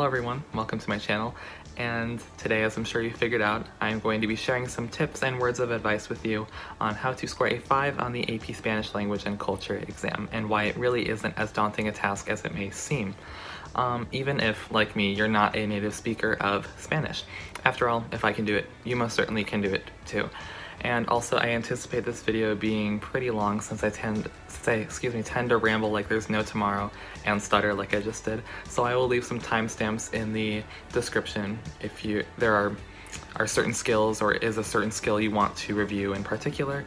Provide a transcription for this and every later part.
Hello everyone, welcome to my channel, and today as I'm sure you figured out, I'm going to be sharing some tips and words of advice with you on how to score a 5 on the AP Spanish Language and Culture exam, and why it really isn't as daunting a task as it may seem, um, even if, like me, you're not a native speaker of Spanish. After all, if I can do it, you most certainly can do it too. And also, I anticipate this video being pretty long since I tend, say, excuse me, tend to ramble like there's no tomorrow and stutter like I just did. So I will leave some timestamps in the description if you there are are certain skills or is a certain skill you want to review in particular.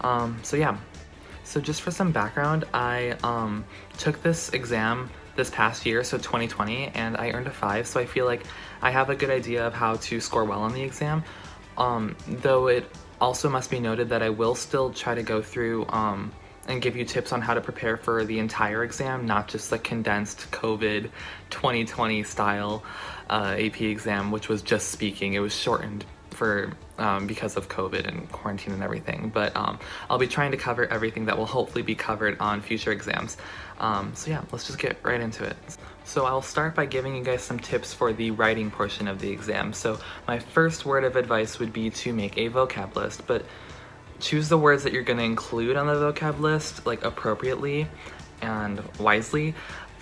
Um, so yeah. So just for some background, I um, took this exam this past year, so 2020, and I earned a 5, so I feel like I have a good idea of how to score well on the exam. Um, though it also must be noted that I will still try to go through um, and give you tips on how to prepare for the entire exam, not just the condensed COVID 2020 style uh, AP exam, which was just speaking. It was shortened for um, because of COVID and quarantine and everything. But um, I'll be trying to cover everything that will hopefully be covered on future exams. Um, so yeah, let's just get right into it. So I'll start by giving you guys some tips for the writing portion of the exam. So my first word of advice would be to make a vocab list, but choose the words that you're to include on the vocab list like appropriately and wisely.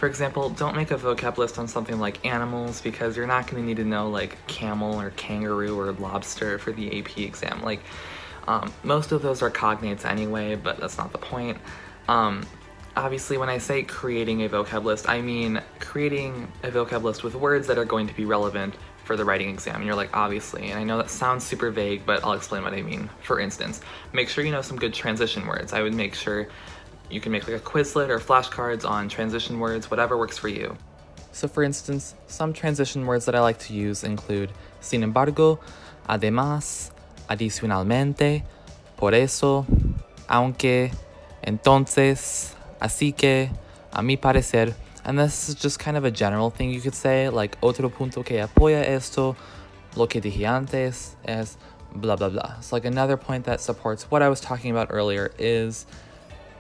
For example, don't make a vocab list on something like animals because you're not going to need to know like camel or kangaroo or lobster for the AP exam. Like um, most of those are cognates anyway, but that's not the point. Um, obviously when I say creating a vocab list, I mean creating a vocab list with words that are going to be relevant for the writing exam. And you're like, obviously, and I know that sounds super vague, but I'll explain what I mean. For instance, make sure you know some good transition words. I would make sure you can make like a Quizlet or flashcards on transition words, whatever works for you. So for instance, some transition words that I like to use include sin embargo, además, adicionalmente, por eso, aunque, entonces, así que, a mi parecer, and this is just kind of a general thing you could say, like otro punto que apoya esto, lo que dije antes es blah blah blah. So like another point that supports what I was talking about earlier is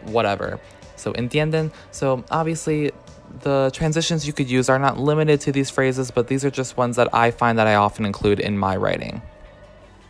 whatever. So entienden? So obviously the transitions you could use are not limited to these phrases, but these are just ones that I find that I often include in my writing.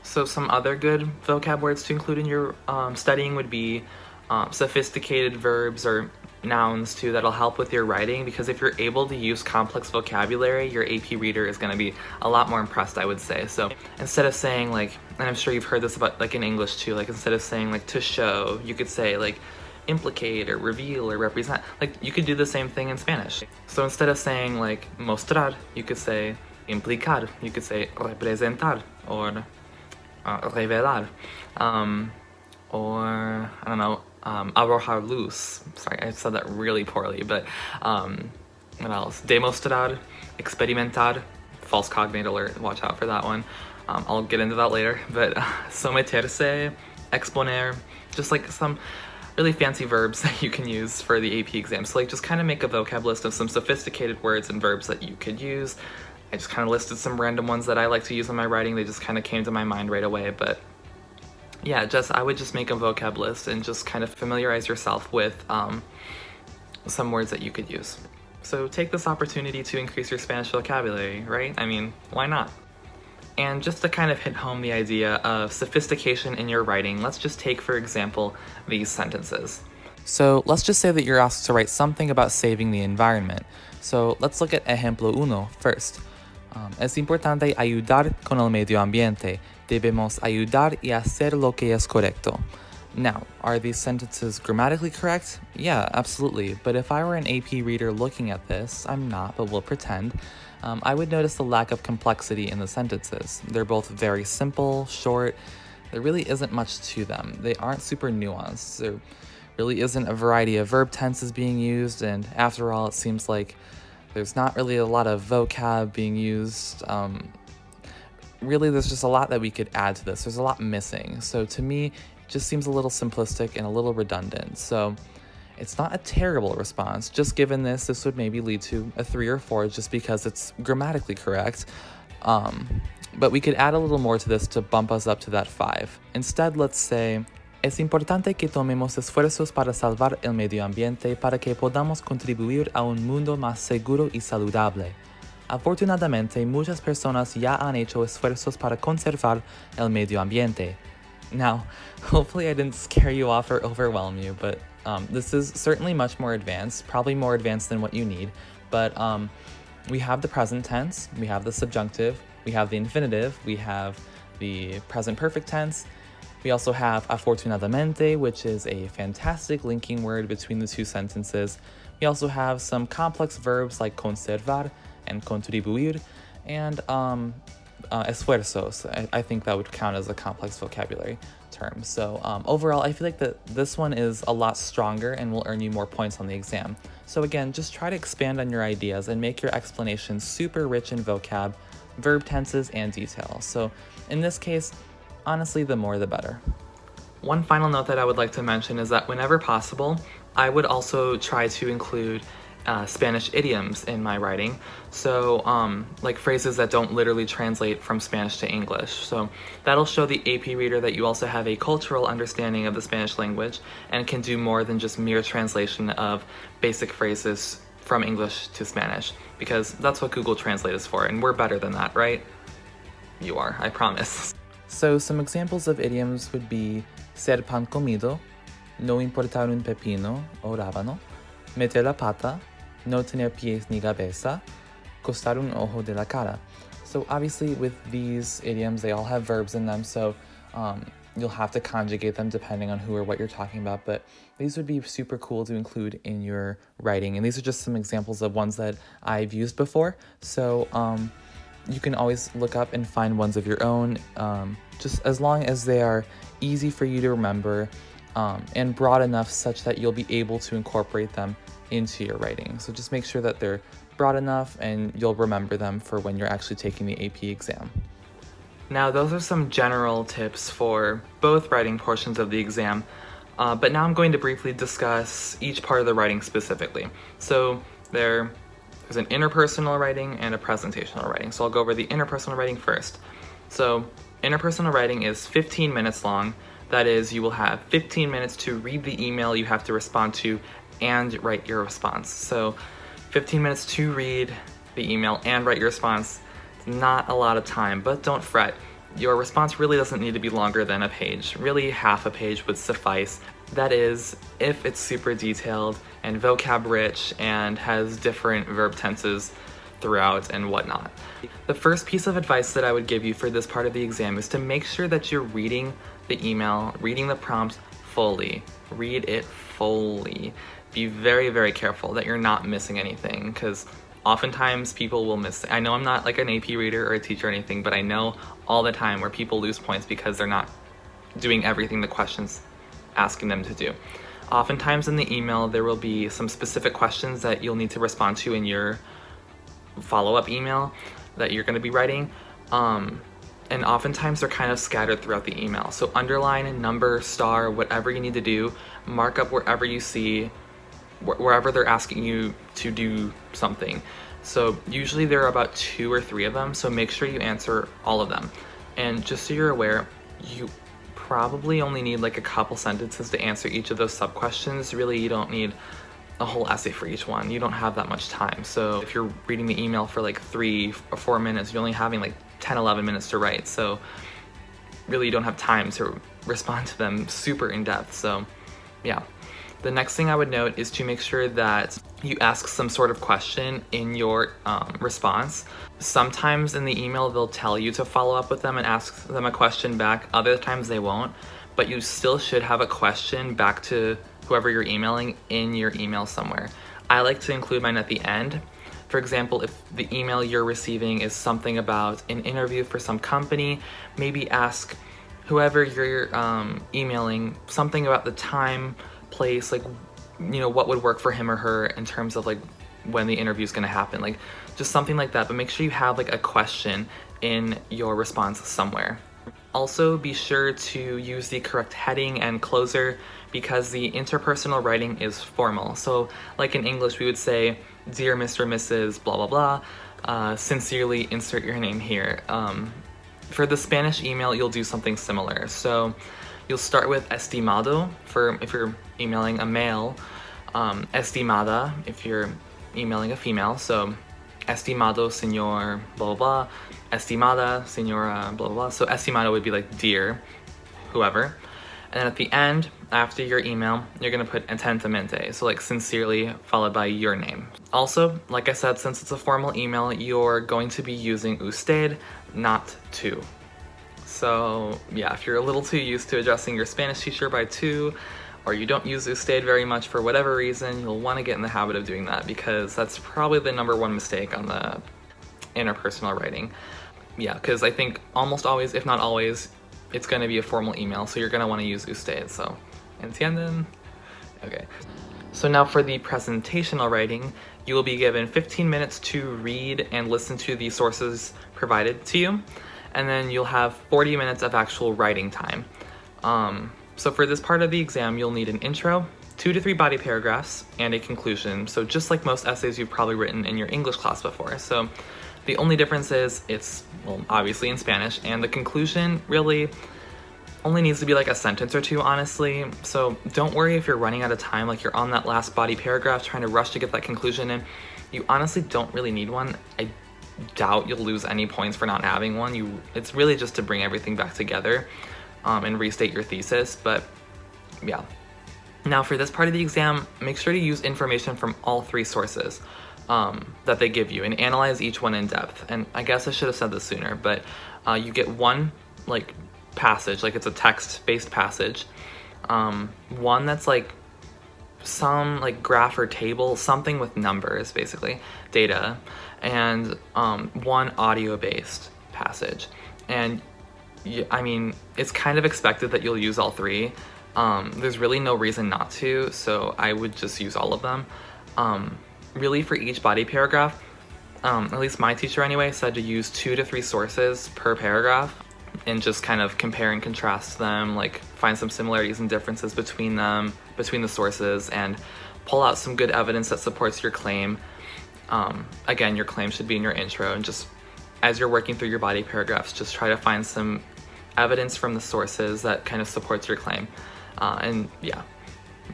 So some other good vocab words to include in your um, studying would be um, sophisticated verbs or nouns too that'll help with your writing because if you're able to use complex vocabulary, your AP reader is going to be a lot more impressed, I would say. So instead of saying like, and I'm sure you've heard this about like in English too, like instead of saying like to show, you could say like implicate or reveal or represent. Like you could do the same thing in Spanish. So instead of saying like mostrar, you could say implicar, you could say representar or uh, revelar. Um, or I don't know, um, arrojar luz. Sorry, I said that really poorly, but um, what else? Demostrar, experimentar, false cognate alert, watch out for that one. Um, I'll get into that later, but uh, someterse, exponer, just like some really fancy verbs that you can use for the AP exam. So like just kind of make a vocab list of some sophisticated words and verbs that you could use. I just kind of listed some random ones that I like to use in my writing. They just kind of came to my mind right away, but yeah, just I would just make a vocab list and just kind of familiarize yourself with um, some words that you could use. So take this opportunity to increase your Spanish vocabulary, right? I mean, why not? And just to kind of hit home the idea of sophistication in your writing, let's just take, for example, these sentences. So let's just say that you're asked to write something about saving the environment. So let's look at ejemplo uno first. Um, es importante ayudar con el medio ambiente. Debemos ayudar y hacer lo que es correcto. Now, are these sentences grammatically correct? Yeah, absolutely. But if I were an AP reader looking at this, I'm not, but we'll pretend, um, I would notice the lack of complexity in the sentences. They're both very simple, short, there really isn't much to them. They aren't super nuanced. There really isn't a variety of verb tenses being used, and after all, it seems like there's not really a lot of vocab being used. Um, really, there's just a lot that we could add to this. There's a lot missing. So to me, just seems a little simplistic and a little redundant. So it's not a terrible response. Just given this, this would maybe lead to a three or four just because it's grammatically correct. Um, but we could add a little more to this to bump us up to that five. Instead, let's say, Es importante que tomemos esfuerzos para salvar el medio ambiente para que podamos contribuir a un mundo más seguro y saludable. Afortunadamente, muchas personas ya han hecho esfuerzos para conservar el medio ambiente. Now, hopefully I didn't scare you off or overwhelm you, but um, this is certainly much more advanced, probably more advanced than what you need. But um, we have the present tense, we have the subjunctive, we have the infinitive, we have the present perfect tense. We also have afortunadamente, which is a fantastic linking word between the two sentences. We also have some complex verbs like conservar and contribuir, and um, uh, esfuerzos. I, I, think that would count as a complex vocabulary term. So um, overall, I feel like that this one is a lot stronger and will earn you more points on the exam. So again, just try to expand on your ideas and make your explanation super rich in vocab, verb tenses, and detail. So in this case, honestly, the more the better. One final note that I would like to mention is that whenever possible, I would also try to include uh, Spanish idioms in my writing. So, um, like phrases that don't literally translate from Spanish to English. So, that'll show the AP reader that you also have a cultural understanding of the Spanish language and can do more than just mere translation of basic phrases from English to Spanish, because that's what Google Translate is for, and we're better than that, right? You are, I promise. So, some examples of idioms would be ser pan comido, no importar un pepino o rábano, meter la pata, no tener pies ni cabeza, costar un ojo de la cara. So obviously with these idioms, they all have verbs in them, so um, you'll have to conjugate them depending on who or what you're talking about, but these would be super cool to include in your writing. And these are just some examples of ones that I've used before. So um, you can always look up and find ones of your own, um, just as long as they are easy for you to remember um, and broad enough such that you'll be able to incorporate them into your writing. So just make sure that they're broad enough and you'll remember them for when you're actually taking the AP exam. Now those are some general tips for both writing portions of the exam, uh, but now I'm going to briefly discuss each part of the writing specifically. So there, there's an interpersonal writing and a presentational writing. So I'll go over the interpersonal writing first. So interpersonal writing is 15 minutes long. That is, you will have 15 minutes to read the email you have to respond to and write your response. So 15 minutes to read the email and write your response. It's not a lot of time, but don't fret. Your response really doesn't need to be longer than a page. Really half a page would suffice. That is, if it's super detailed and vocab rich and has different verb tenses throughout and whatnot. The first piece of advice that I would give you for this part of the exam is to make sure that you're reading the email, reading the prompt fully. Read it fully be very, very careful that you're not missing anything because oftentimes people will miss. I know I'm not like an AP reader or a teacher or anything, but I know all the time where people lose points because they're not doing everything the question's asking them to do. Oftentimes in the email, there will be some specific questions that you'll need to respond to in your follow-up email that you're going to be writing. Um, and oftentimes they're kind of scattered throughout the email. So underline, number, star, whatever you need to do, mark up wherever you see wherever they're asking you to do something. So usually there are about two or three of them, so make sure you answer all of them. And just so you're aware, you probably only need like a couple sentences to answer each of those sub-questions. Really, you don't need a whole essay for each one. You don't have that much time. So if you're reading the email for like three or four minutes, you're only having like 10, 11 minutes to write. So really you don't have time to respond to them super in depth. So yeah. The next thing I would note is to make sure that you ask some sort of question in your um, response. Sometimes in the email, they'll tell you to follow up with them and ask them a question back. Other times they won't, but you still should have a question back to whoever you're emailing in your email somewhere. I like to include mine at the end. For example, if the email you're receiving is something about an interview for some company, maybe ask whoever you're um, emailing something about the time place, like, you know, what would work for him or her in terms of like when the interview is going to happen, like just something like that. But make sure you have like a question in your response somewhere. Also be sure to use the correct heading and closer because the interpersonal writing is formal. So like in English, we would say, Dear Mr. Mrs. blah blah blah, uh, sincerely insert your name here. Um, for the Spanish email, you'll do something similar. So you'll start with estimado for if you're emailing a male, um, estimada if you're emailing a female. So estimado señor, blah, blah, blah, estimada señora, blah, blah, blah. So estimado would be like dear, whoever. And then at the end, after your email, you're gonna put atentamente, so like sincerely followed by your name. Also, like I said, since it's a formal email, you're going to be using usted, not tu. So yeah, if you're a little too used to addressing your Spanish teacher by tu, or you don't use usted very much for whatever reason, you'll want to get in the habit of doing that because that's probably the number one mistake on the interpersonal writing. Yeah, because I think almost always, if not always, it's going to be a formal email, so you're going to want to use usted. So, entienden? Okay. So now for the presentational writing, you will be given 15 minutes to read and listen to the sources provided to you, and then you'll have 40 minutes of actual writing time. Um, so for this part of the exam, you'll need an intro, two to three body paragraphs, and a conclusion. So just like most essays you've probably written in your English class before. So the only difference is it's, well, obviously in Spanish, and the conclusion really only needs to be like a sentence or two, honestly. So don't worry if you're running out of time, like you're on that last body paragraph trying to rush to get that conclusion in. You honestly don't really need one. I doubt you'll lose any points for not having one. You, It's really just to bring everything back together um, and restate your thesis, but yeah. Now for this part of the exam, make sure to use information from all three sources um, that they give you and analyze each one in depth. And I guess I should have said this sooner, but uh, you get one like passage, like it's a text-based passage, um, one that's like some like graph or table, something with numbers, basically, data, and um, one audio-based passage. And I mean, it's kind of expected that you'll use all three. Um, there's really no reason not to, so I would just use all of them. Um, really, for each body paragraph, um, at least my teacher anyway, said to use two to three sources per paragraph and just kind of compare and contrast them, like find some similarities and differences between them, between the sources, and pull out some good evidence that supports your claim. Um, again, your claim should be in your intro, and just as you're working through your body paragraphs, just try to find some evidence from the sources that kind of supports your claim. Uh, and yeah,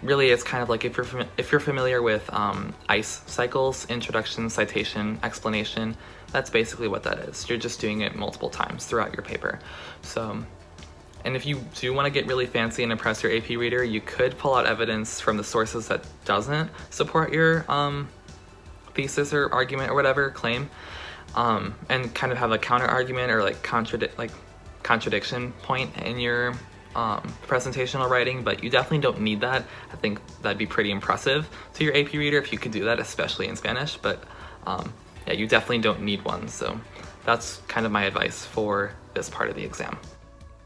really it's kind of like if you're, if you're familiar with um, ICE cycles, introduction, citation, explanation, that's basically what that is. You're just doing it multiple times throughout your paper. So, and if you do want to get really fancy and impress your AP reader, you could pull out evidence from the sources that doesn't support your um, thesis or argument or whatever claim, um, and kind of have a counter argument or like contradict like contradiction point in your um, presentational writing, but you definitely don't need that. I think that'd be pretty impressive to your AP reader if you could do that, especially in Spanish, but um, yeah, you definitely don't need one. So that's kind of my advice for this part of the exam.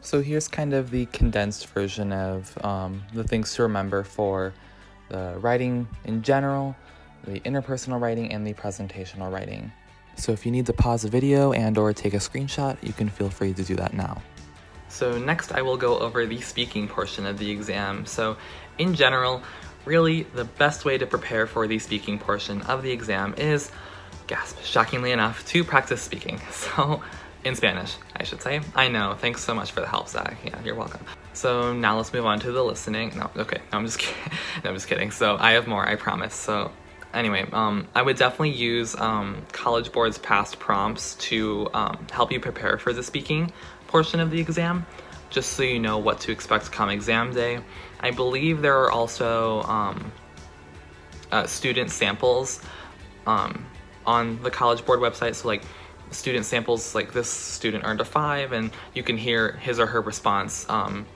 So here's kind of the condensed version of um, the things to remember for the writing in general, the interpersonal writing, and the presentational writing. So if you need to pause the video and or take a screenshot, you can feel free to do that now. So next I will go over the speaking portion of the exam. So in general, really the best way to prepare for the speaking portion of the exam is, gasp, shockingly enough, to practice speaking. So in Spanish, I should say. I know, thanks so much for the help, Zach. Yeah, you're welcome. So now let's move on to the listening. No, okay, no, I'm just kidding. no, I'm just kidding. So I have more, I promise. So anyway, um, I would definitely use um, College Board's past prompts to um, help you prepare for the speaking portion of the exam, just so you know what to expect come exam day. I believe there are also um, uh, student samples um, on the College Board website, so like student samples, like this student earned a five, and you can hear his or her response. Um,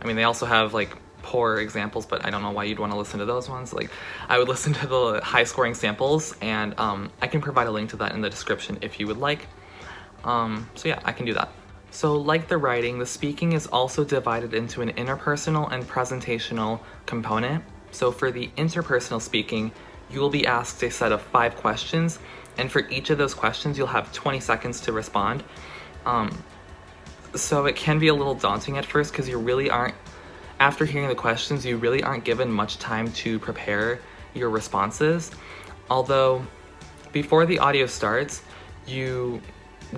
I mean, they also have like poor examples, but I don't know why you'd want to listen to those ones. Like, I would listen to the high scoring samples, and um, I can provide a link to that in the description if you would like. Um, so yeah, I can do that. So like the writing, the speaking is also divided into an interpersonal and presentational component. So for the interpersonal speaking, you will be asked a set of five questions, and for each of those questions, you'll have 20 seconds to respond. Um, so it can be a little daunting at first because you really aren't after hearing the questions, you really aren't given much time to prepare your responses. Although, before the audio starts, you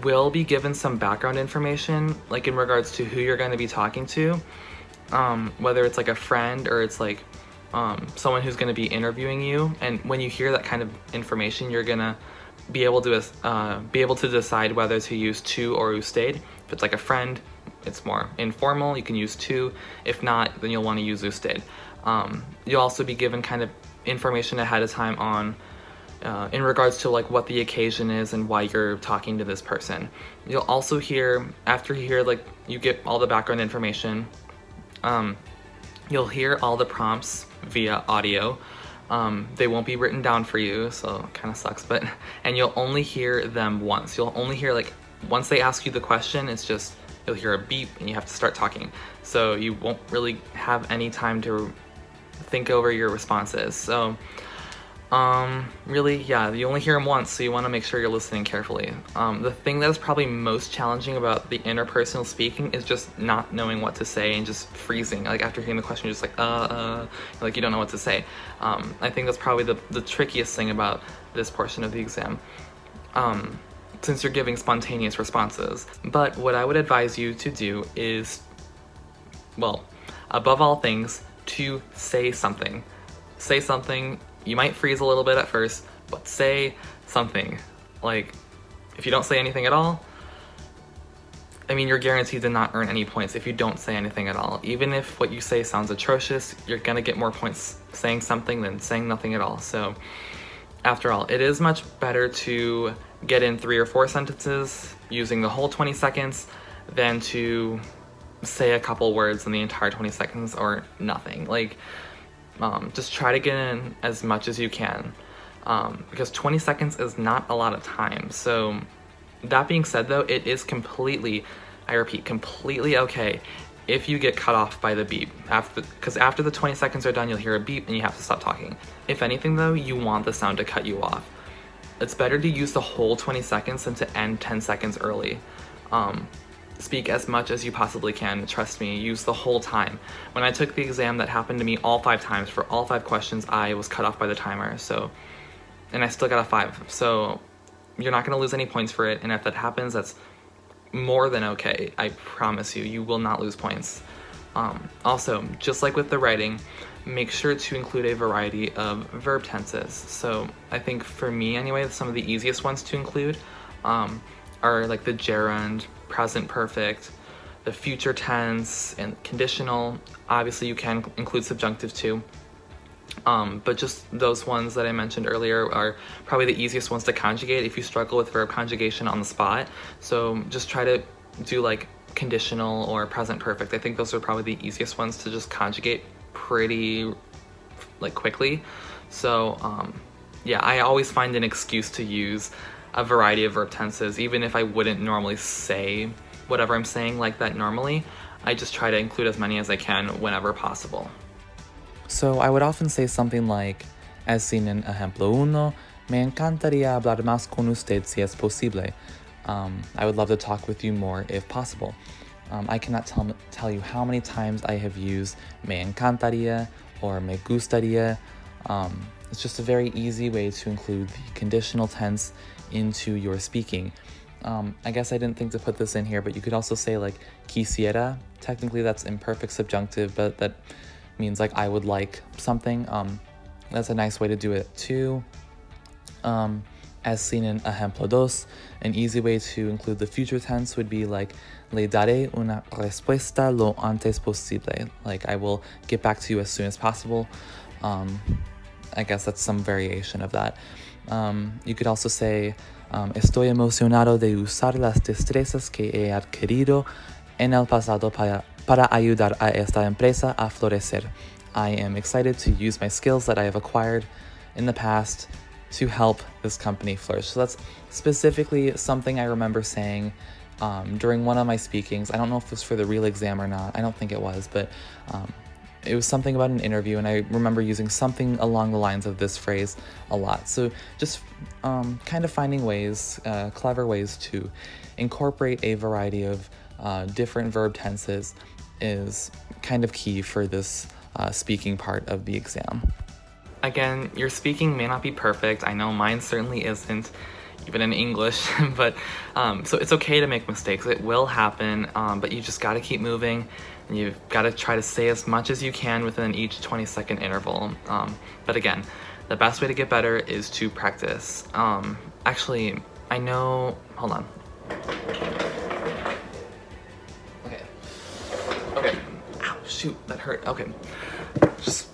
will be given some background information, like in regards to who you're going to be talking to, um, whether it's like a friend or it's like um, someone who's going to be interviewing you. And when you hear that kind of information, you're going to be able to uh, be able to decide whether to use tu or usted. If it's like a friend, it's more informal. You can use tu. If not, then you'll want to use usted. Um, you'll also be given kind of information ahead of time on uh, in regards to like what the occasion is and why you're talking to this person. You'll also hear, after you hear like you get all the background information, um, you'll hear all the prompts via audio. Um, they won't be written down for you, so kind of sucks, but, and you'll only hear them once. You'll only hear like, once they ask you the question, it's just, you'll hear a beep and you have to start talking. So you won't really have any time to think over your responses. So um, really, yeah, you only hear them once, so you want to make sure you're listening carefully. Um, the thing that is probably most challenging about the interpersonal speaking is just not knowing what to say and just freezing. Like after hearing the question, you're just like, uh, uh, like you don't know what to say. Um, I think that's probably the, the trickiest thing about this portion of the exam. Um, since you're giving spontaneous responses. But what I would advise you to do is, well, above all things, to say something. Say something you might freeze a little bit at first, but say something. Like, if you don't say anything at all, I mean, you're guaranteed to not earn any points if you don't say anything at all. Even if what you say sounds atrocious, you're gonna get more points saying something than saying nothing at all. So, after all, it is much better to get in three or four sentences using the whole 20 seconds than to say a couple words in the entire 20 seconds or nothing. Like, um, just try to get in as much as you can um, because 20 seconds is not a lot of time. So that being said though, it is completely, I repeat, completely okay if you get cut off by the beep. After because after the 20 seconds are done you'll hear a beep and you have to stop talking. If anything though you want the sound to cut you off. It's better to use the whole 20 seconds than to end 10 seconds early. Um, speak as much as you possibly can. Trust me, use the whole time. When I took the exam, that happened to me all five times. For all five questions, I was cut off by the timer, so, and I still got a five. So you're not gonna lose any points for it, and if that happens, that's more than okay. I promise you, you will not lose points. Um, also, just like with the writing, make sure to include a variety of verb tenses. So I think for me anyway, some of the easiest ones to include um, are like the gerund, present perfect, the future tense, and conditional. Obviously you can include subjunctive too. Um, but just those ones that I mentioned earlier are probably the easiest ones to conjugate if you struggle with verb conjugation on the spot. So just try to do like conditional or present perfect. I think those are probably the easiest ones to just conjugate pretty like quickly. So um, yeah, I always find an excuse to use a variety of verb tenses, even if I wouldn't normally say whatever I'm saying like that normally. I just try to include as many as I can whenever possible. So I would often say something like, as seen in ejemplo uno, me encantaría hablar más con usted si es posible. Um, I would love to talk with you more if possible. Um, I cannot tell, tell you how many times I have used me encantaría or me gustaría. Um, it's just a very easy way to include the conditional tense into your speaking. Um, I guess I didn't think to put this in here, but you could also say like quisiera. Technically, that's imperfect subjunctive, but that means like I would like something. Um, that's a nice way to do it too. Um, as seen in ejemplo dos, an easy way to include the future tense would be like le daré una respuesta lo antes posible. Like I will get back to you as soon as possible. I guess that's some variation of that. Um, you could also say, um, estoy emocionado de usar las destrezas que he adquirido en el pasado para, para ayudar a esta empresa a florecer. I am excited to use my skills that I have acquired in the past to help this company flourish. So that's specifically something I remember saying um, during one of my speakings. I don't know if it was for the real exam or not. I don't think it was, but um, it was something about an interview, and I remember using something along the lines of this phrase a lot. So just um, kind of finding ways, uh, clever ways to incorporate a variety of uh, different verb tenses is kind of key for this uh, speaking part of the exam. Again, your speaking may not be perfect. I know mine certainly isn't, even in English, but um, so it's okay to make mistakes. It will happen, um, but you just gotta keep moving You've got to try to say as much as you can within each 20 second interval. Um, but again, the best way to get better is to practice. Um, actually, I know, hold on. Okay. Okay. Ow, shoot, that hurt. Okay. Just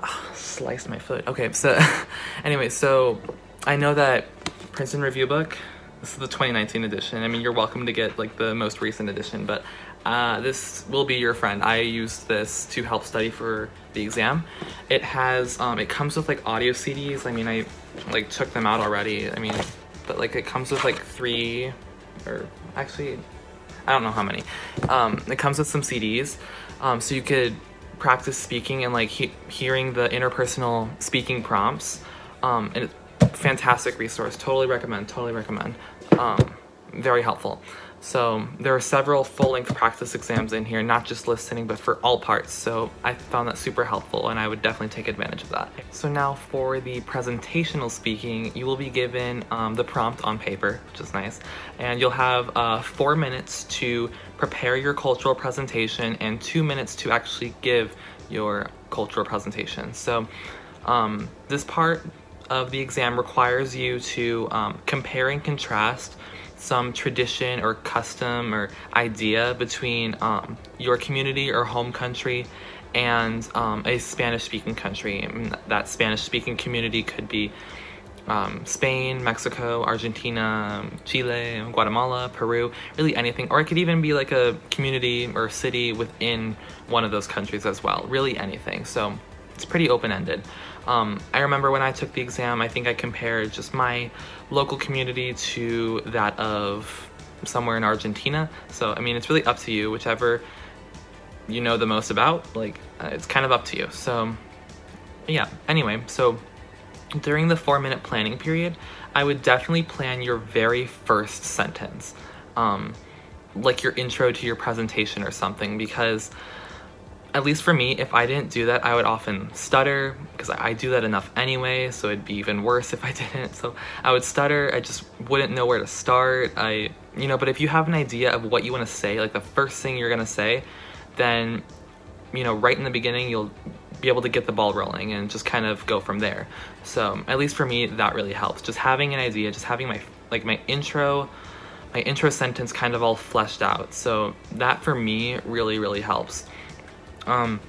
ah, sliced my foot. Okay, so anyway, so I know that Princeton Review Book, this is the 2019 edition. I mean, you're welcome to get like the most recent edition, but uh, this will be your friend. I used this to help study for the exam. It has, um, it comes with like audio CDs. I mean, I like took them out already. I mean, but like it comes with like three, or actually, I don't know how many. Um, it comes with some CDs, um, so you could practice speaking and like he hearing the interpersonal speaking prompts. Um, and it's fantastic resource. Totally recommend. Totally recommend. Um, very helpful. So there are several full-length practice exams in here, not just listening, but for all parts. So I found that super helpful and I would definitely take advantage of that. So now for the presentational speaking, you will be given um, the prompt on paper, which is nice. And you'll have uh, four minutes to prepare your cultural presentation and two minutes to actually give your cultural presentation. So um, this part of the exam requires you to um, compare and contrast some tradition or custom or idea between um, your community or home country and um, a Spanish speaking country. that Spanish speaking community could be um, Spain, Mexico, Argentina, Chile, Guatemala, Peru, really anything. Or it could even be like a community or a city within one of those countries as well, really anything. So it's pretty open-ended. Um, I remember when I took the exam, I think I compared just my local community to that of somewhere in Argentina. So, I mean, it's really up to you, whichever you know the most about, like, uh, it's kind of up to you. So, yeah, anyway, so during the four minute planning period, I would definitely plan your very first sentence, um, like your intro to your presentation or something, because at least for me, if I didn't do that, I would often stutter because I do that enough anyway, so it'd be even worse if I didn't. So I would stutter, I just wouldn't know where to start. I, you know, but if you have an idea of what you want to say, like the first thing you're going to say, then, you know, right in the beginning, you'll be able to get the ball rolling and just kind of go from there. So at least for me, that really helps. Just having an idea, just having my, like my intro, my intro sentence kind of all fleshed out. So that for me really, really helps. Um,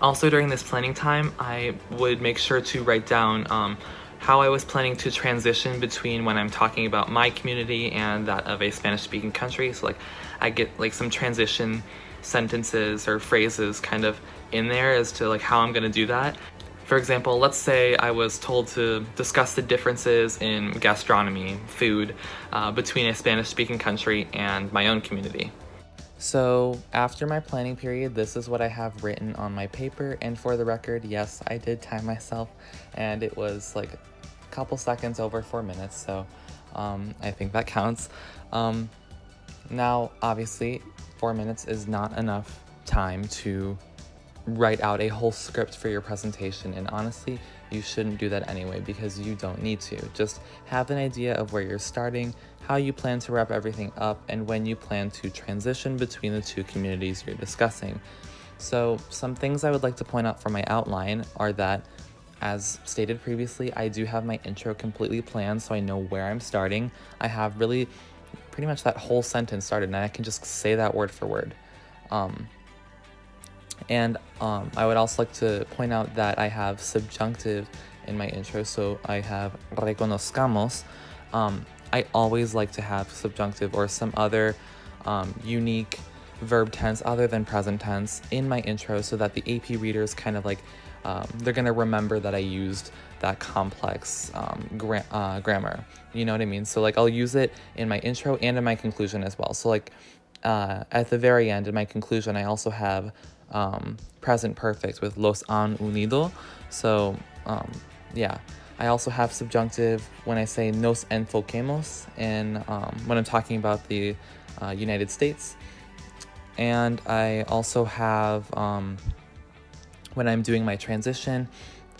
also during this planning time, I would make sure to write down um, how I was planning to transition between when I'm talking about my community and that of a Spanish speaking country. So like I get like some transition sentences or phrases kind of in there as to like how I'm gonna do that. For example, let's say I was told to discuss the differences in gastronomy, food, uh, between a Spanish speaking country and my own community. So after my planning period, this is what I have written on my paper. And for the record, yes, I did time myself and it was like a couple seconds over four minutes. So um, I think that counts. Um, now, obviously, four minutes is not enough time to write out a whole script for your presentation. And honestly, you shouldn't do that anyway because you don't need to. Just have an idea of where you're starting, how you plan to wrap everything up, and when you plan to transition between the two communities you're discussing. So, some things I would like to point out for my outline are that, as stated previously, I do have my intro completely planned so I know where I'm starting. I have really pretty much that whole sentence started and I can just say that word for word. Um, and um, I would also like to point out that I have subjunctive in my intro, so I have reconozcamos. Um, I always like to have subjunctive or some other um, unique verb tense other than present tense in my intro so that the AP readers kind of like, um, they're gonna remember that I used that complex um, gra uh, grammar. You know what I mean? So like I'll use it in my intro and in my conclusion as well. So like uh, at the very end in my conclusion, I also have um, present perfect with los han unido. So, um, yeah. I also have subjunctive when I say nos enfoquemos and um, when I'm talking about the uh, United States. And I also have, um, when I'm doing my transition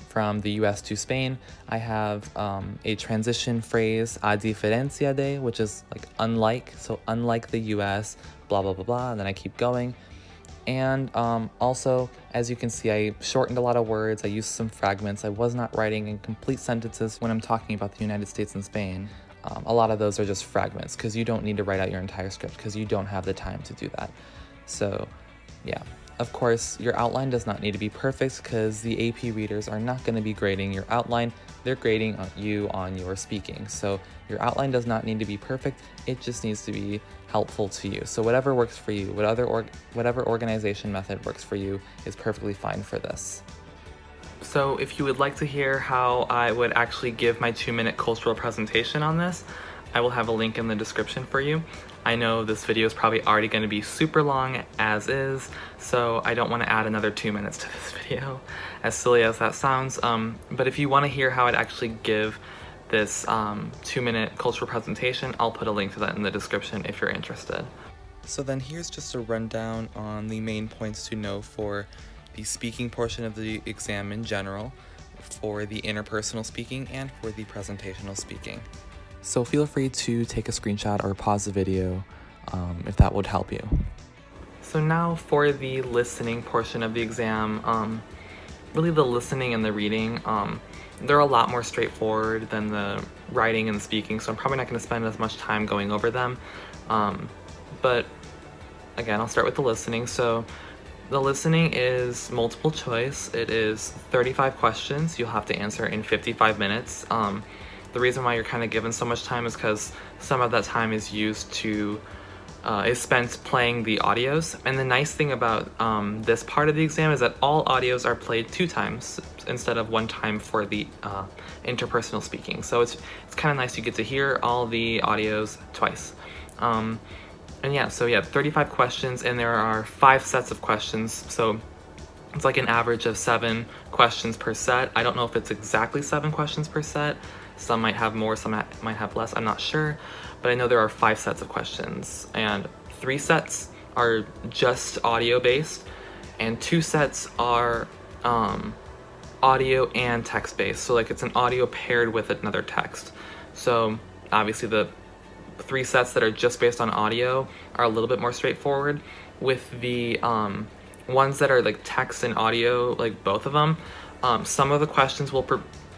from the US to Spain, I have um, a transition phrase, a diferencia de, which is like unlike, so unlike the US, blah, blah, blah, blah, and then I keep going. And um, also, as you can see, I shortened a lot of words, I used some fragments, I was not writing in complete sentences when I'm talking about the United States and Spain. Um, a lot of those are just fragments because you don't need to write out your entire script because you don't have the time to do that. So, yeah. Of course, your outline does not need to be perfect because the AP readers are not going to be grading your outline, they're grading you on your speaking. So your outline does not need to be perfect, it just needs to be helpful to you. So whatever works for you, whatever, or whatever organization method works for you is perfectly fine for this. So if you would like to hear how I would actually give my two minute cultural presentation on this, I will have a link in the description for you. I know this video is probably already going to be super long as is, so I don't want to add another two minutes to this video, as silly as that sounds. Um, but if you want to hear how I'd actually give this um, two minute cultural presentation, I'll put a link to that in the description if you're interested. So then here's just a rundown on the main points to know for the speaking portion of the exam in general, for the interpersonal speaking, and for the presentational speaking. So feel free to take a screenshot or pause the video um, if that would help you. So now for the listening portion of the exam, um, really the listening and the reading, um, they're a lot more straightforward than the writing and speaking, so I'm probably not going to spend as much time going over them. Um, but again, I'll start with the listening. So the listening is multiple choice. It is 35 questions you'll have to answer in 55 minutes. Um, the reason why you're kind of given so much time is because some of that time is used to uh, is spent playing the audios. And the nice thing about um, this part of the exam is that all audios are played two times instead of one time for the uh, interpersonal speaking. So it's it's kind of nice you get to hear all the audios twice. Um, and yeah, so yeah, 35 questions, and there are five sets of questions. So it's like an average of seven questions per set. I don't know if it's exactly seven questions per set. Some might have more, some might have less, I'm not sure. But I know there are five sets of questions, and three sets are just audio based, and two sets are um, audio and text based. So like it's an audio paired with another text. So obviously the three sets that are just based on audio are a little bit more straightforward. With the um, ones that are like text and audio, like both of them, um, some of the questions will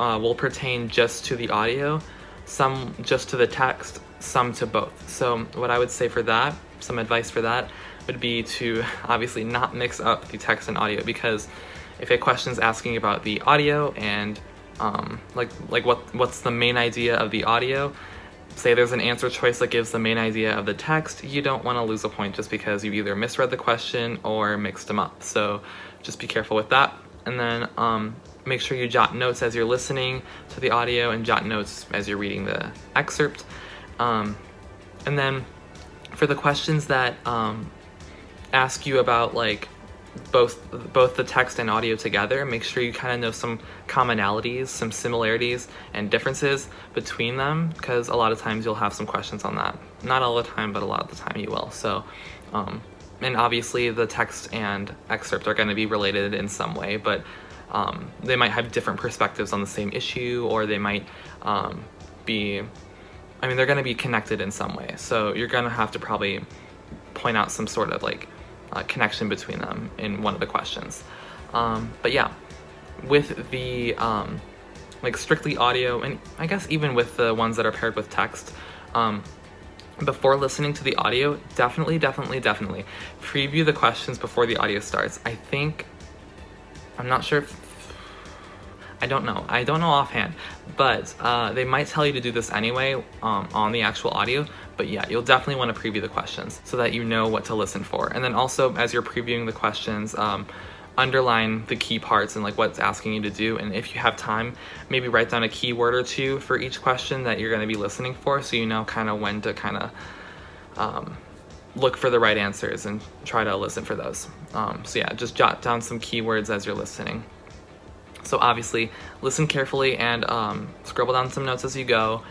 uh, will pertain just to the audio, some just to the text, some to both. So what I would say for that, some advice for that, would be to obviously not mix up the text and audio because if a question is asking about the audio and um, like like what what's the main idea of the audio, say there's an answer choice that gives the main idea of the text, you don't want to lose a point just because you either misread the question or mixed them up. So just be careful with that. And then um, make sure you jot notes as you're listening to the audio and jot notes as you're reading the excerpt. Um, and then for the questions that um, ask you about like both both the text and audio together, make sure you kind of know some commonalities, some similarities and differences between them because a lot of times you'll have some questions on that. Not all the time, but a lot of the time you will. So, um, and obviously the text and excerpt are going to be related in some way, but um, they might have different perspectives on the same issue or they might um, be I mean they're going to be connected in some way. So you're going to have to probably point out some sort of like uh, connection between them in one of the questions. Um, but yeah with the um, like strictly audio and I guess even with the ones that are paired with text um, before listening to the audio definitely definitely definitely preview the questions before the audio starts. I think I'm not sure if I don't know. I don't know offhand, but uh, they might tell you to do this anyway um, on the actual audio. But yeah, you'll definitely want to preview the questions so that you know what to listen for. And then also, as you're previewing the questions, um, underline the key parts and like what's asking you to do. And if you have time, maybe write down a keyword or two for each question that you're going to be listening for, so you know kind of when to kind of um, look for the right answers and try to listen for those. Um, so yeah, just jot down some keywords as you're listening. So obviously, listen carefully and um, scribble down some notes as you go.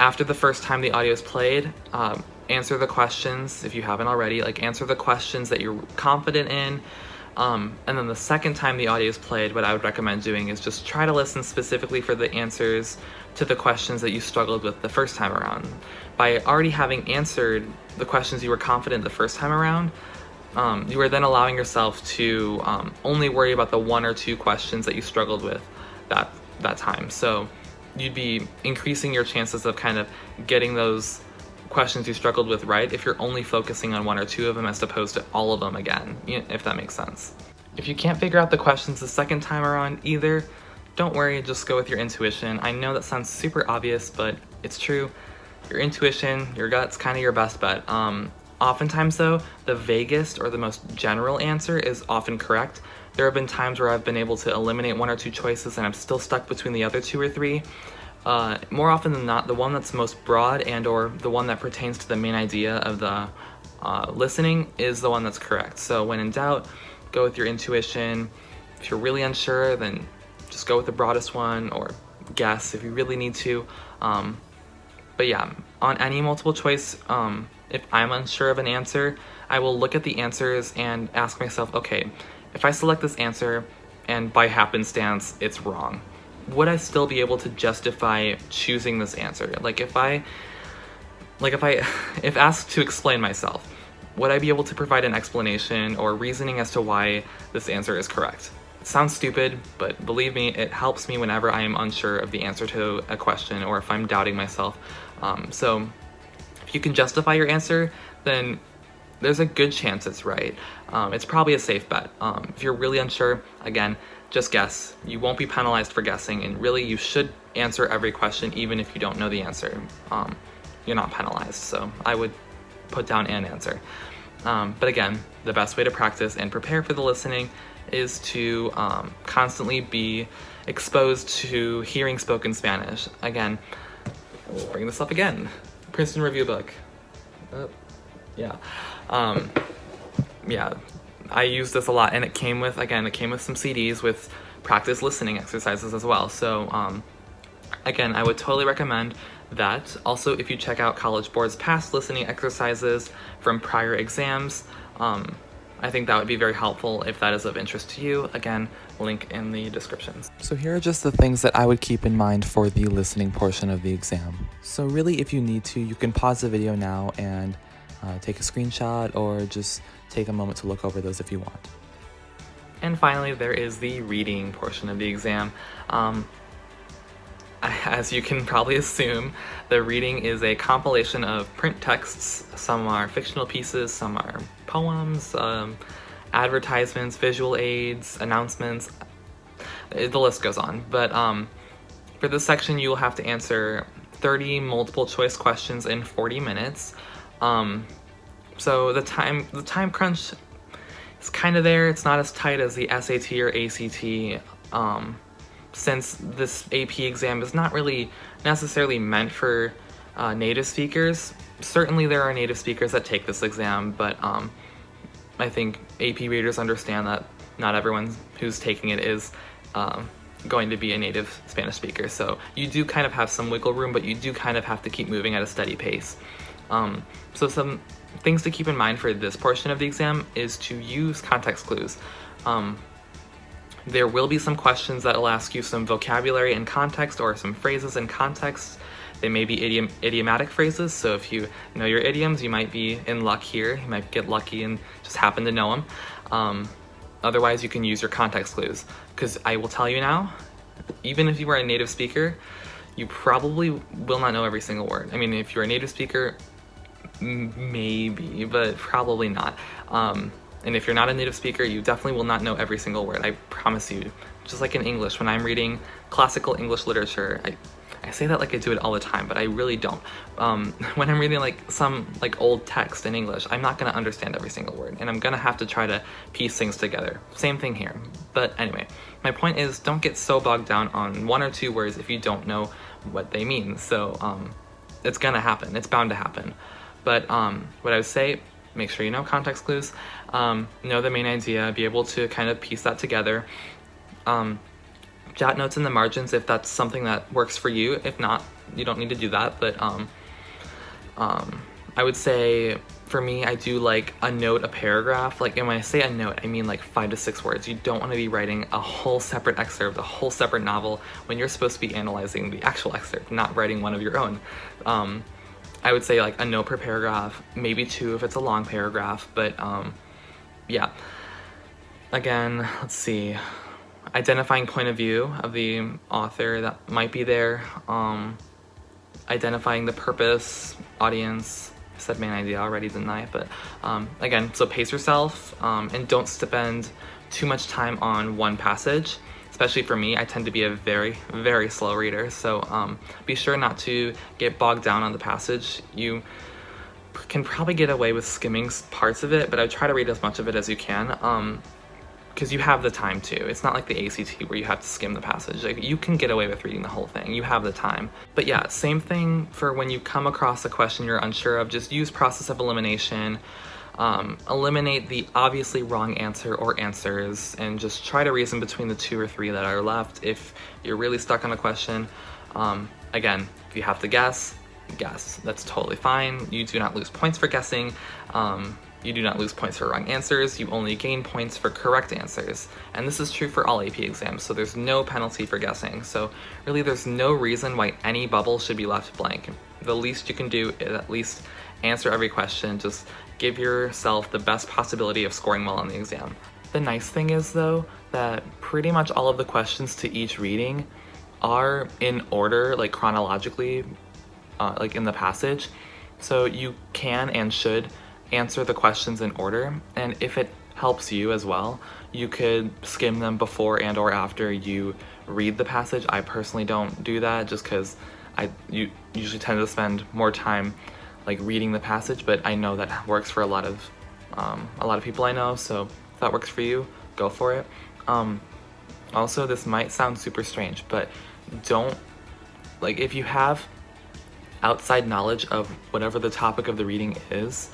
After the first time the audio is played, um, answer the questions if you haven't already. Like answer the questions that you're confident in. Um, and then the second time the audio is played, what I would recommend doing is just try to listen specifically for the answers to the questions that you struggled with the first time around. By already having answered the questions you were confident the first time around, um, you are then allowing yourself to um, only worry about the one or two questions that you struggled with that that time. So you'd be increasing your chances of kind of getting those questions you struggled with right if you're only focusing on one or two of them as opposed to all of them again, if that makes sense. If you can't figure out the questions the second time around either, don't worry, just go with your intuition. I know that sounds super obvious, but it's true. Your intuition, your gut's kind of your best bet. Um, oftentimes though, the vaguest or the most general answer is often correct. There have been times where I've been able to eliminate one or two choices and I'm still stuck between the other two or three. Uh, more often than not, the one that's most broad and or the one that pertains to the main idea of the uh, listening is the one that's correct. So when in doubt, go with your intuition. If you're really unsure, then just go with the broadest one or guess if you really need to. Um, but yeah, on any multiple choice, um, if I'm unsure of an answer, I will look at the answers and ask myself, okay, if I select this answer and by happenstance it's wrong, would I still be able to justify choosing this answer? Like if I, like if I, if asked to explain myself, would I be able to provide an explanation or reasoning as to why this answer is correct? Sounds stupid, but believe me, it helps me whenever I am unsure of the answer to a question or if I'm doubting myself. Um, so you can justify your answer, then there's a good chance it's right. Um, it's probably a safe bet. Um, if you're really unsure, again, just guess. You won't be penalized for guessing, and really you should answer every question even if you don't know the answer. Um, you're not penalized, so I would put down an answer. Um, but again, the best way to practice and prepare for the listening is to um, constantly be exposed to hearing spoken Spanish. Again, bring this up again. Princeton Review book. Oh, yeah. Um, yeah, I use this a lot and it came with, again, it came with some CDs with practice listening exercises as well. So um, again, I would totally recommend that. Also, if you check out College Board's past listening exercises from prior exams, um, I think that would be very helpful if that is of interest to you. Again, link in the descriptions. So here are just the things that I would keep in mind for the listening portion of the exam. So really, if you need to, you can pause the video now and uh, take a screenshot or just take a moment to look over those if you want. And finally, there is the reading portion of the exam. Um, as you can probably assume, the reading is a compilation of print texts. Some are fictional pieces, some are poems, um, advertisements, visual aids, announcements. The list goes on. But um, for this section, you will have to answer 30 multiple choice questions in 40 minutes. Um, so the time the time crunch is kind of there. It's not as tight as the SAT or ACT. Um, since this AP exam is not really necessarily meant for uh, native speakers. Certainly there are native speakers that take this exam, but um, I think AP readers understand that not everyone who's taking it is um, going to be a native Spanish speaker. So you do kind of have some wiggle room, but you do kind of have to keep moving at a steady pace. Um, so some things to keep in mind for this portion of the exam is to use context clues. Um, there will be some questions that will ask you some vocabulary and context or some phrases in context. They may be idiom idiomatic phrases, so if you know your idioms, you might be in luck here. You might get lucky and just happen to know them. Um, otherwise, you can use your context clues. Because I will tell you now, even if you are a native speaker, you probably will not know every single word. I mean, if you're a native speaker, maybe, but probably not. Um, and if you're not a native speaker, you definitely will not know every single word, I promise you. Just like in English, when I'm reading classical English literature, I, I say that like I do it all the time, but I really don't. Um, when I'm reading like some like old text in English, I'm not gonna understand every single word, and I'm gonna have to try to piece things together. Same thing here. But anyway, my point is don't get so bogged down on one or two words if you don't know what they mean. So um, it's gonna happen, it's bound to happen. But um, what I would say, make sure you know context clues, um, know the main idea, be able to kind of piece that together. Um, jot notes in the margins if that's something that works for you. If not, you don't need to do that. But um, um, I would say for me, I do like a note, a paragraph. Like, and when I say a note, I mean like five to six words. You don't want to be writing a whole separate excerpt, a whole separate novel when you're supposed to be analyzing the actual excerpt, not writing one of your own. Um, I would say like a note per paragraph, maybe two if it's a long paragraph, but um, yeah. Again, let's see. Identifying point of view of the author that might be there. Um, identifying the purpose, audience, I said main idea already, didn't I? But um, again, so pace yourself um, and don't spend too much time on one passage. Especially for me, I tend to be a very, very slow reader. So um, be sure not to get bogged down on the passage. You can probably get away with skimming parts of it, but I try to read as much of it as you can. Um, because you have the time to. It's not like the ACT where you have to skim the passage. Like you can get away with reading the whole thing. You have the time. But yeah, same thing for when you come across a question you're unsure of, just use process of elimination. Um, eliminate the obviously wrong answer or answers and just try to reason between the two or three that are left if you're really stuck on a question. Um, again, if you have to guess, guess. That's totally fine. You do not lose points for guessing. Um, you do not lose points for wrong answers, you only gain points for correct answers. And this is true for all AP exams, so there's no penalty for guessing. So really there's no reason why any bubble should be left blank. The least you can do is at least answer every question, just give yourself the best possibility of scoring well on the exam. The nice thing is though, that pretty much all of the questions to each reading are in order, like chronologically, uh, like in the passage. So you can and should answer the questions in order, and if it helps you as well, you could skim them before and or after you read the passage. I personally don't do that just because I you usually tend to spend more time like reading the passage, but I know that works for a lot of um, a lot of people I know. So if that works for you, go for it. Um, also, this might sound super strange, but don't like if you have outside knowledge of whatever the topic of the reading is,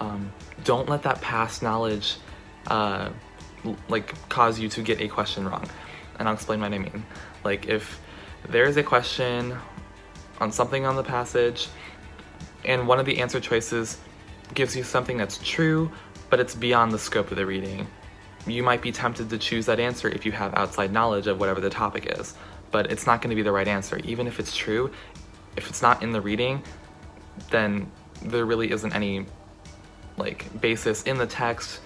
um, don't let that past knowledge uh, like cause you to get a question wrong. And I'll explain what I mean. Like if there is a question on something on the passage and one of the answer choices gives you something that's true, but it's beyond the scope of the reading. You might be tempted to choose that answer if you have outside knowledge of whatever the topic is, but it's not going to be the right answer. Even if it's true, if it's not in the reading, then there really isn't any like basis in the text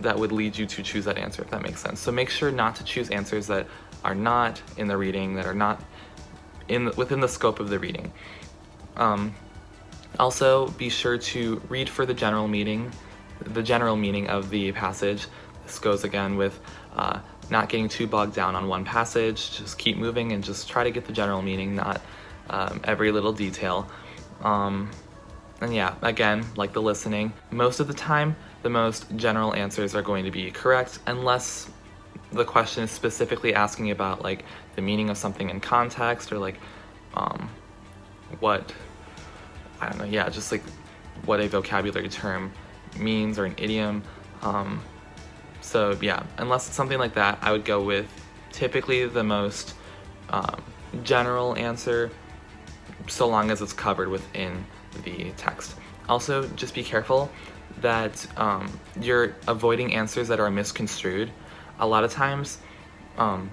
that would lead you to choose that answer, if that makes sense. So make sure not to choose answers that are not in the reading, that are not in within the scope of the reading. Um, also, be sure to read for the general meaning, the general meaning of the passage. This goes again with uh, not getting too bogged down on one passage. Just keep moving and just try to get the general meaning, not um, every little detail. Um, and yeah, again, like the listening, most of the time, the most general answers are going to be correct unless the question is specifically asking about like the meaning of something in context or like um, what, I don't know, yeah, just like what a vocabulary term means or an idiom. Um, so yeah, unless it's something like that, I would go with typically the most um, general answer so long as it's covered within the text. Also, just be careful that um, you're avoiding answers that are misconstrued. A lot of times, um,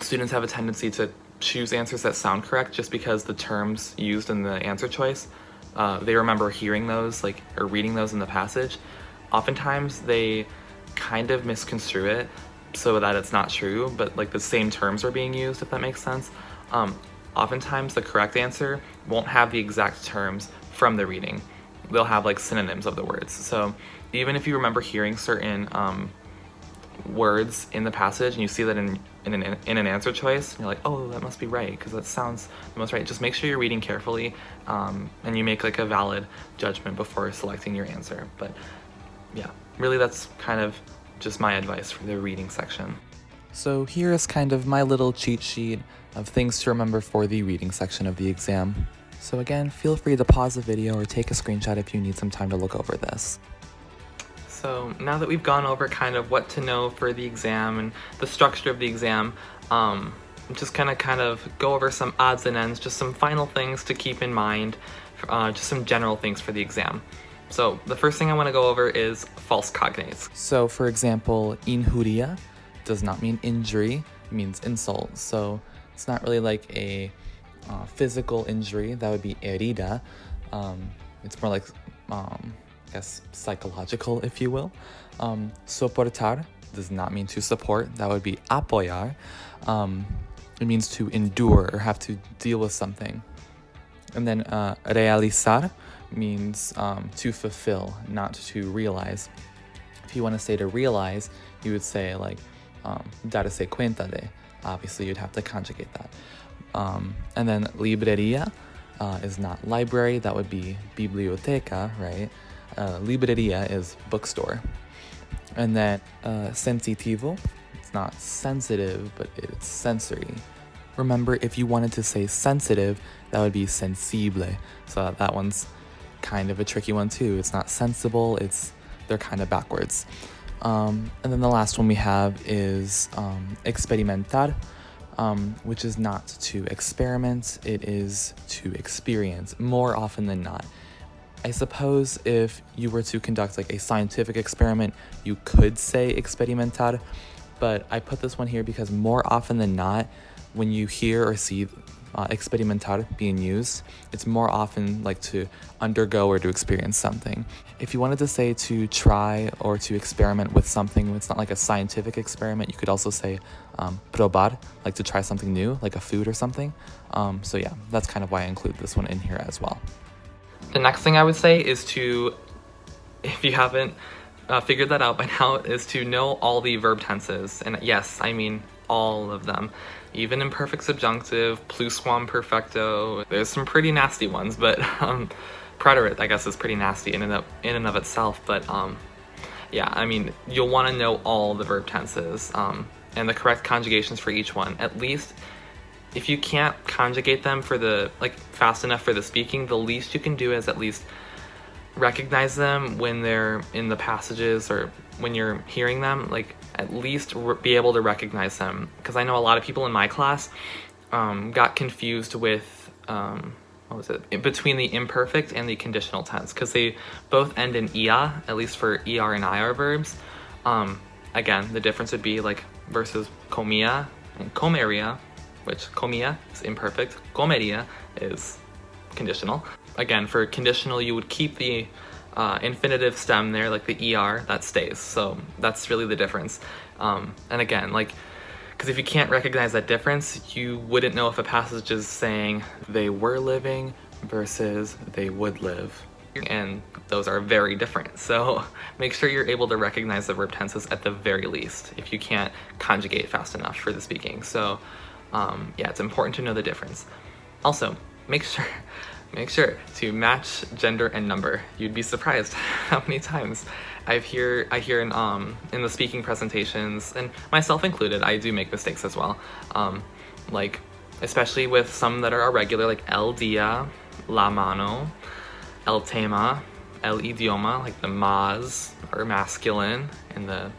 students have a tendency to choose answers that sound correct just because the terms used in the answer choice, uh, they remember hearing those, like, or reading those in the passage. Oftentimes, they kind of misconstrue it so that it's not true, but like the same terms are being used, if that makes sense. Um, oftentimes the correct answer won't have the exact terms from the reading. They'll have like synonyms of the words. So even if you remember hearing certain um, words in the passage and you see that in, in, an, in an answer choice, and you're like, oh, that must be right because that sounds the most right. Just make sure you're reading carefully um, and you make like a valid judgment before selecting your answer. But yeah, really that's kind of just my advice for the reading section. So here is kind of my little cheat sheet of things to remember for the reading section of the exam. So again, feel free to pause the video or take a screenshot if you need some time to look over this. So now that we've gone over kind of what to know for the exam and the structure of the exam, um, I'm just gonna kind of go over some odds and ends, just some final things to keep in mind, uh, just some general things for the exam. So the first thing I wanna go over is false cognates. So for example, injuria does not mean injury, it means insult. So it's not really like a uh, physical injury, that would be herida. Um, it's more like um, guess, psychological, if you will. Um, soportar does not mean to support. That would be apoyar. Um, it means to endure or have to deal with something. And then uh, realizar means um, to fulfill, not to realize. If you want to say to realize, you would say like um, darse cuenta de. Obviously, you'd have to conjugate that. Um, and then libreria uh, is not library, that would be biblioteca, right? Uh, libreria is bookstore. And then uh, sensitivo, it's not sensitive, but it's sensory. Remember, if you wanted to say sensitive, that would be sensible. So that one's kind of a tricky one too. It's not sensible, it's they're kind of backwards. Um, and then the last one we have is um, experimentar, um, which is not to experiment, it is to experience more often than not. I suppose if you were to conduct like a scientific experiment, you could say experimentar, but I put this one here because more often than not, when you hear or see uh, experimentar being used, it's more often like to undergo or to experience something. If you wanted to say to try or to experiment with something, it's not like a scientific experiment, you could also say um, probar, like to try something new, like a food or something. Um, so yeah, that's kind of why I include this one in here as well. The next thing I would say is to, if you haven't uh, figured that out by now, is to know all the verb tenses. And yes, I mean all of them even imperfect subjunctive, pluscuamperfecto. There's some pretty nasty ones, but um, preterite, I guess, is pretty nasty in and of, in and of itself. But um, yeah, I mean, you'll want to know all the verb tenses um, and the correct conjugations for each one. At least, if you can't conjugate them for the like fast enough for the speaking, the least you can do is at least recognize them when they're in the passages or when you're hearing them, like at least be able to recognize them. Because I know a lot of people in my class um, got confused with, um, what was it, between the imperfect and the conditional tense, because they both end in ia, at least for er and ir verbs. Um, again, the difference would be like versus comia and comeria, which comia is imperfect, comeria is conditional. Again, for conditional, you would keep the uh, infinitive stem there, like the ER, that stays. So that's really the difference. Um, and again, like, because if you can't recognize that difference, you wouldn't know if a passage is saying they were living versus they would live. And those are very different. So make sure you're able to recognize the verb tenses at the very least if you can't conjugate fast enough for the speaking. So um, yeah, it's important to know the difference. Also, make sure Make sure to match gender and number. You'd be surprised how many times I've hear I hear in um in the speaking presentations and myself included, I do make mistakes as well. Um, like especially with some that are irregular, like el dia, la mano, el tema, el idioma, like the mas are masculine and the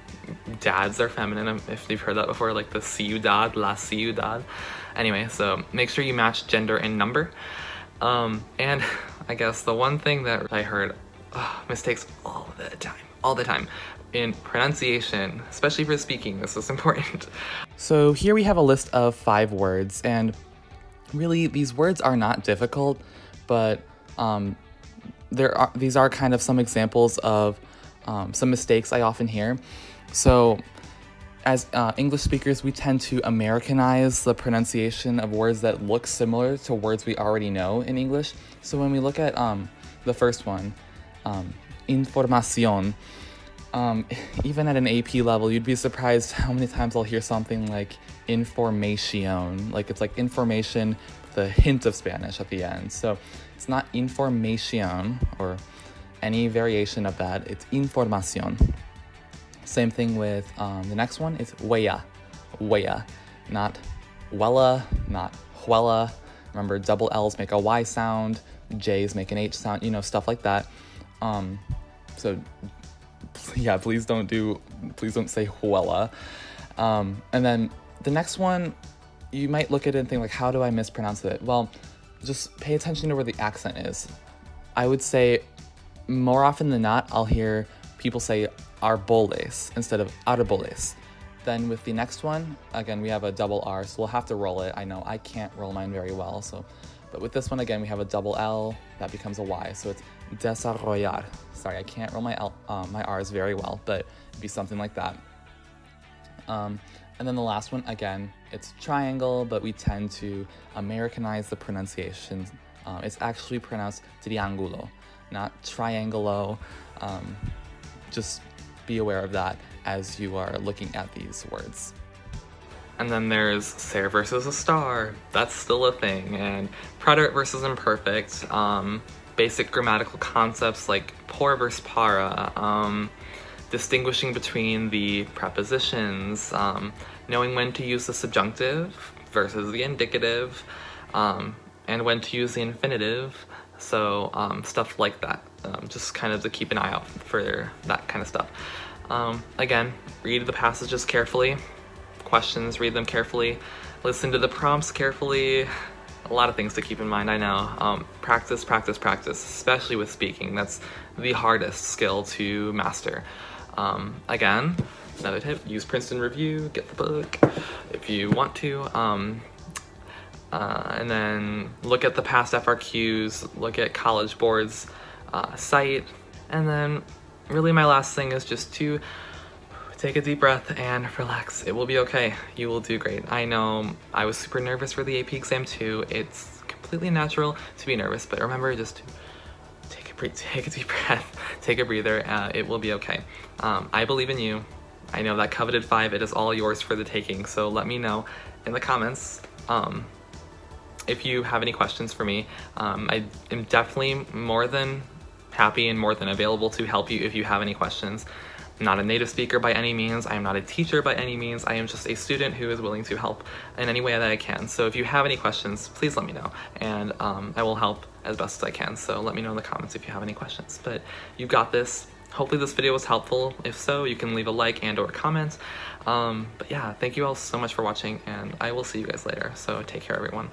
dads are feminine. If you've heard that before, like the ciudad, la ciudad. Anyway, so make sure you match gender and number. Um, and I guess the one thing that I heard mistakes all the time, all the time in pronunciation, especially for speaking, this is important. So here we have a list of five words, and really these words are not difficult, but um, there are these are kind of some examples of um, some mistakes I often hear. So as uh, English speakers, we tend to Americanize the pronunciation of words that look similar to words we already know in English. So when we look at um, the first one, um, información, um, even at an AP level, you'd be surprised how many times I'll hear something like information, like it's like information, the hint of Spanish at the end. So it's not información or any variation of that, it's información. Same thing with um, the next one. It's huella, huella, not wella, not huella. Remember, double L's make a Y sound, J's make an H sound, you know, stuff like that. Um, so, yeah, please don't do, please don't say huella. Um, and then the next one, you might look at it and think like, how do I mispronounce it? Well, just pay attention to where the accent is. I would say more often than not, I'll hear people say arboles instead of arboles. then with the next one, again, we have a double R, so we'll have to roll it. I know I can't roll mine very well, so, but with this one, again, we have a double L, that becomes a Y, so it's desarrollar. Sorry, I can't roll my, L, um, my R's very well, but it'd be something like that. Um, and then the last one, again, it's triangle, but we tend to Americanize the pronunciation. Um, it's actually pronounced triangulo, not triangulo. Um, just be aware of that as you are looking at these words. And then there's ser versus estar. That's still a thing. And preterite versus imperfect. Um, basic grammatical concepts like por versus para. Um, distinguishing between the prepositions, um, knowing when to use the subjunctive versus the indicative, um, and when to use the infinitive. So um, stuff like that, um, just kind of to keep an eye out for that kind of stuff. Um, again, read the passages carefully, questions, read them carefully, listen to the prompts carefully, a lot of things to keep in mind, I know. Um, practice, practice, practice, especially with speaking. That's the hardest skill to master. Um, again, another tip, use Princeton Review, get the book if you want to. Um, uh, and then look at the past FRQs, look at College Board's uh, site, and then really my last thing is just to take a deep breath and relax. It will be okay. You will do great. I know I was super nervous for the AP exam too. It's completely natural to be nervous, but remember just to take a deep breath, take a breather, uh, it will be okay. Um, I believe in you. I know that coveted five, it is all yours for the taking, so let me know in the comments um, if you have any questions for me. Um, I am definitely more than happy and more than available to help you if you have any questions. I'm not a native speaker by any means. I am not a teacher by any means. I am just a student who is willing to help in any way that I can. So if you have any questions, please let me know and um, I will help as best as I can. So let me know in the comments if you have any questions. But you got this. Hopefully this video was helpful. If so, you can leave a like and or comment. Um, but yeah, thank you all so much for watching and I will see you guys later. So take care everyone.